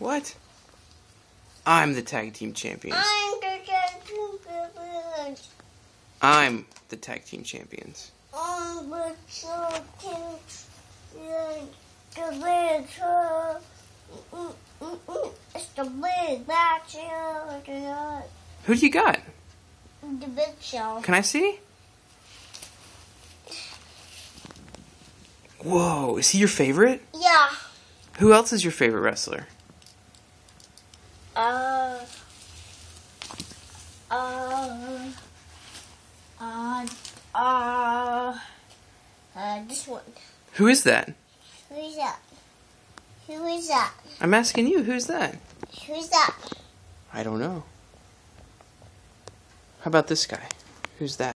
What? I'm the tag team champions. I'm the champion. I'm the tag team champions. I'm the champion. The big show. It's the big bad. Who do you got? The big show. Can I see? Whoa, is he your favorite? Yeah. Who else is your favorite wrestler? Uh. Uh. Uh. Uh. Uh. This one. Who is that? Who is that? Who is that? I'm asking you, who's that? Who's that? I don't know. How about this guy? Who's that?